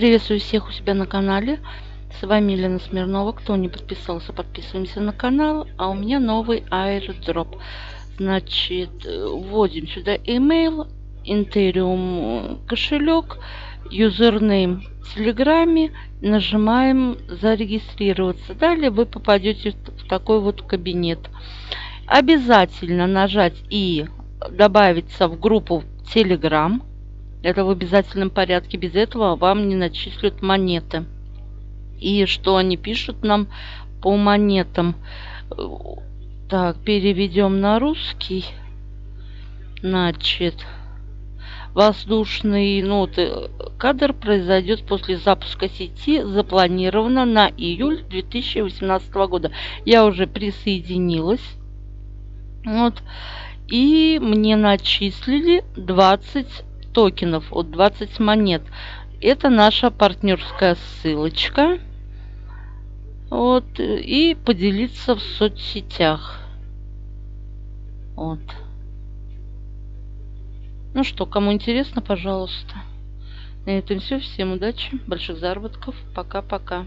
Приветствую всех у себя на канале. С вами Елена Смирнова. Кто не подписался, подписываемся на канал. А у меня новый airdrop. Значит, вводим сюда email, Ethereum кошелек, юзернейм в Телеграме, нажимаем зарегистрироваться. Далее вы попадете в такой вот кабинет. Обязательно нажать и добавиться в группу Telegram. Это в обязательном порядке. Без этого вам не начислят монеты. И что они пишут нам по монетам. Так, переведем на русский. Значит, воздушный ну, вот, э, кадр произойдет после запуска сети, запланировано на июль 2018 года. Я уже присоединилась. Вот. И мне начислили 20 токенов, от 20 монет. Это наша партнерская ссылочка. Вот. И поделиться в соцсетях. Вот. Ну что, кому интересно, пожалуйста. На этом все. Всем удачи, больших заработков. Пока-пока.